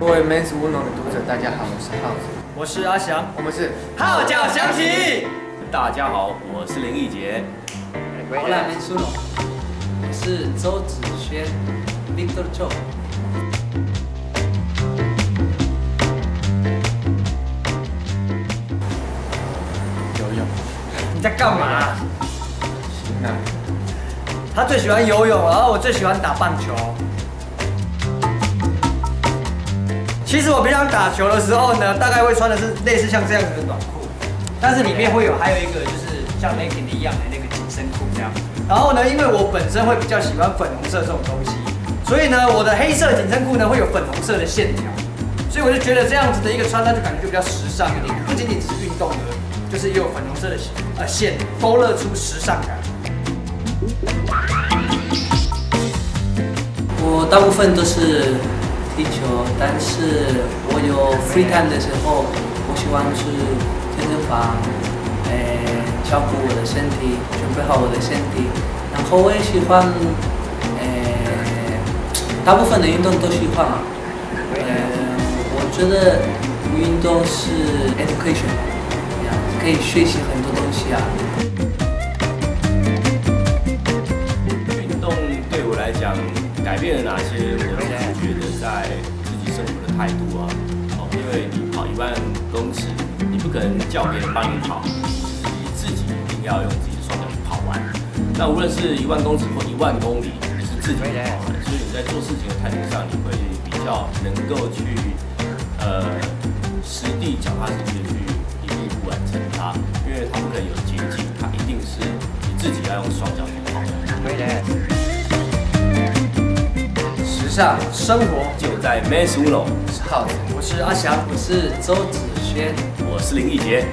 各位 Men's Uno 的读者，大家好，我是浩子，我是阿翔，我们是号角响起。大家好，我是林奕杰。好啦，Men's Uno，我是周子轩，Victor Joe。游泳，你在干嘛？行啊，他最喜欢游泳，然后我最喜欢打棒球。其实我平常打球的时候呢，大概会穿的是类似像这样子的短裤，但是里面会有还有一个就是像 Nike 一样的那个紧身裤这样。然后呢，因为我本身会比较喜欢粉红色这种东西，所以呢，我的黑色紧身裤呢会有粉红色的线条，所以我就觉得这样子的一个穿搭就感觉就比较时尚一点，不仅仅只是运动而已，就是也有粉红色的呃线，勾勒出时尚感。我大部分都是踢球，但是我有 free time 的时候，我喜欢去健身房，诶、照顾我的身体，准备好我的身体。然后我也喜欢，诶、大部分的运动都喜欢啊。呃，我觉得运动是 education，可以学习很多东西啊。运动对我来讲改变了哪些？态度啊，哦，因为你跑一万公尺，你不可能叫别人帮你跑，你自己一定要用自己的双脚去跑完。那无论是一万公尺或一万公里，你是自己跑完，所以你在做事情的态度上，你会比较能够去呃实地脚踏实地的去一步一步完成它，因为它不可能有捷径，它一定是你自己要用双生活，就在 Men's Uno，我是浩子。我是阿翔，我是周子轩。我是林奕杰。